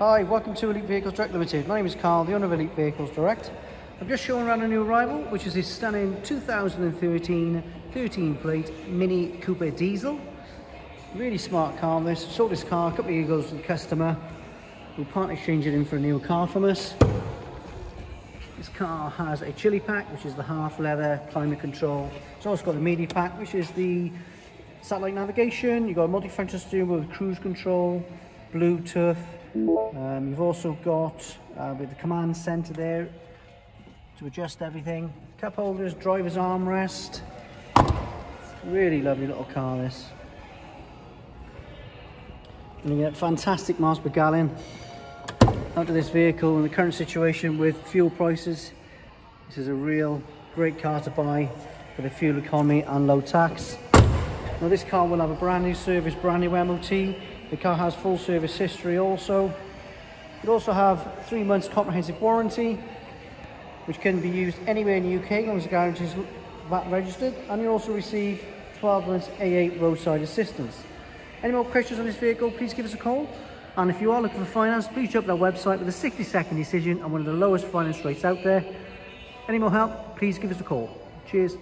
Hi, welcome to Elite Vehicles Direct Limited. My name is Carl, the owner of Elite Vehicles Direct. I'm just showing around a new arrival, which is this stunning 2013 13 plate Mini Cooper Diesel. Really smart car this. Sold this car a couple of years ago to the customer who part exchange it in for a new car from us. This car has a chili pack, which is the half leather climate control. It's also got the media pack, which is the satellite navigation. You've got a multi-function steering wheel with cruise control, Bluetooth. Um, you've also got uh, with the command center there to adjust everything. Cup holders, driver's armrest. Really lovely little car this. And you get fantastic miles per gallon out of this vehicle in the current situation with fuel prices. This is a real great car to buy for the fuel economy and low tax. Now this car will have a brand new service, brand new MOT. The car has full service history also. It also have three months comprehensive warranty, which can be used anywhere in the UK as long as the garage is VAT registered. And you also receive 12 months AA roadside assistance. Any more questions on this vehicle, please give us a call. And if you are looking for finance, please check our website with a 60 second decision and one of the lowest finance rates out there. Any more help, please give us a call. Cheers.